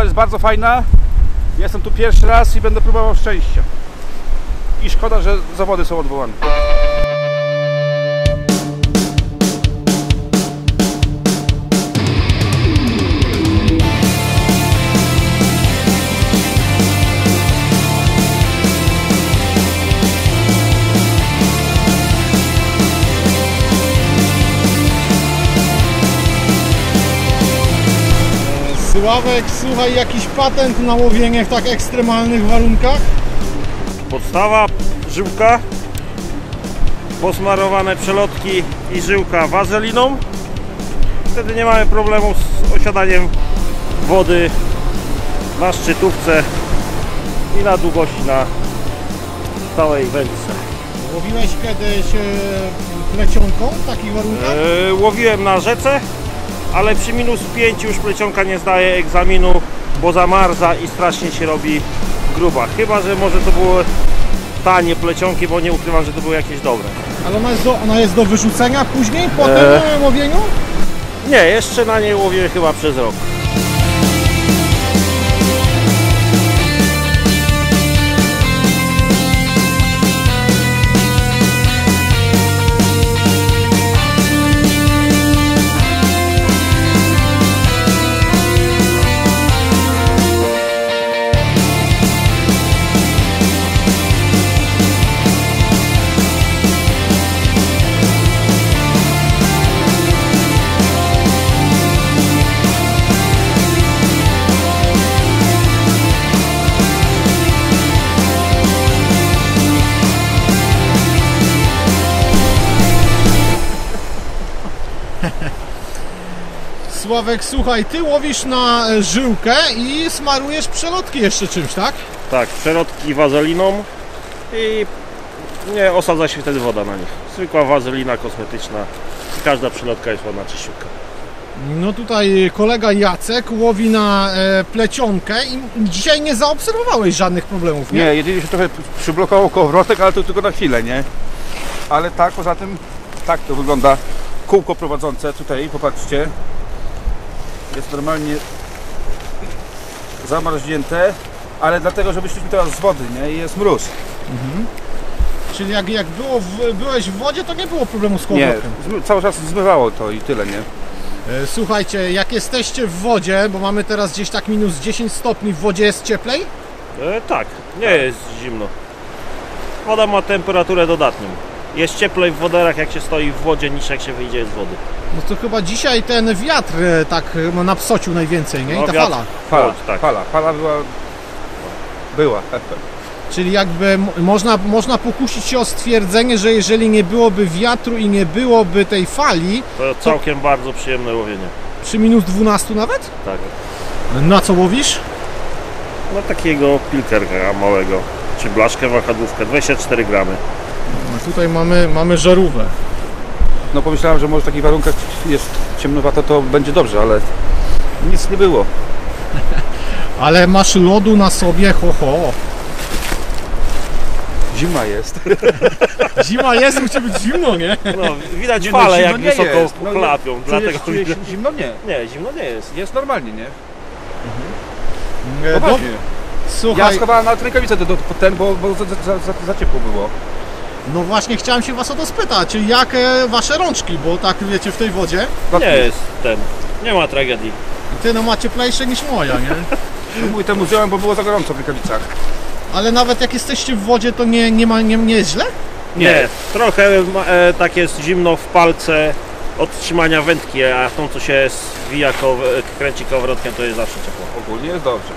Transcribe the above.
Pogoda jest bardzo fajna. Jestem tu pierwszy raz i będę próbował szczęścia. I szkoda, że zawody są odwołane. Sławek, słuchaj, jakiś patent na łowienie w tak ekstremalnych warunkach? Podstawa, żyłka, posmarowane przelotki i żyłka wazeliną. Wtedy nie mamy problemu z osiadaniem wody na szczytówce i na długości na całej wędce. Łowiłeś kiedyś e, plecionką w takich warunkach? E, łowiłem na rzece, ale przy minus 5 już plecionka nie zdaje egzaminu, bo zamarza i strasznie się robi gruba. Chyba, że może to były tanie plecionki, bo nie ukrywam, że to były jakieś dobre. Ale ona jest do, ona jest do wyrzucenia później, po tym e, łowieniu? Nie, jeszcze na niej łowię chyba przez rok. Sławek, słuchaj, ty łowisz na e, żyłkę i smarujesz przelotki jeszcze czymś, tak? Tak, przelotki wazeliną i nie osadza się wtedy woda na nich. Zwykła wazelina kosmetyczna. Każda przelotka jest ładna czyściutka. No tutaj kolega Jacek łowi na e, plecionkę i dzisiaj nie zaobserwowałeś żadnych problemów, nie? Nie, jedynie się trochę przyblokował kołowrotek, ale to tylko na chwilę, nie? Ale tak, poza tym tak to wygląda kółko prowadzące tutaj, popatrzcie. Jest normalnie zamarznięte, ale dlatego, że wyszliśmy teraz z wody, nie? I jest mróz. Czyli jak, jak było w, byłeś w wodzie, to nie było problemu z Nie, zmy- cały czas zmywało to i tyle, nie? E, Słuchajcie, jak jesteście w wodzie, bo mamy teraz gdzieś tak minus 10 stopni, w wodzie jest cieplej? E, tak, nie jest zimno. Woda ma temperaturę dodatnią. Jest cieplej w woderach jak się stoi w wodzie niż jak się wyjdzie z wody. No to chyba dzisiaj ten wiatr e, tak e, no, napsocił najwięcej, nie? I No, ta wiatr. fala. Fala, Chodź, tak. fala, fala była... Była. Czyli jakby można, można pokusić się o stwierdzenie, że jeżeli nie byłoby wiatru i nie byłoby tej fali, To całkiem bardzo przyjemne łowienie. przy minus 12 nawet? Tak. Na co łowisz? No takiego pilkerka małego. Czy blaszkę wahadłówkę, 24 gramy. No tutaj mamy, mamy żarówę. No pomyślałem, że może w takich warunkach jest ciemnowata, to będzie dobrze, ale nic nie było. Ale masz lodu na sobie, ho ho. Zima jest. Zima jest, musi być zimno, nie? No, widać no, fale zimno jak nie wysoko jest. No, Czujesz, dlatego czujesz zimno? Nie. Nie, zimno nie jest. Jest normalnie, nie? E, dob- Poważnie. Ja Słuchaj, schowałem na rękawicę do, do, ten, bo, bo za, za, za, za ciepło było. No właśnie chciałem się was o to spytać, jak e, wasze rączki, bo tak wiecie w tej wodzie, Nie jest ten. Nie ma tragedii. ty no ma cieplejsze niż moja, nie? No Mój temu wziąłem, bo było za gorąco w rękawicach. Ale nawet jak jesteście w wodzie, to nie, nie, ma, nie, nie jest źle? Nie, trochę ma- e, tak jest zimno w palce od trzymania wędki, a tą co się zwija, kręci kołowrotkiem to jest zawsze ciepło. Ogólnie jest dobrze.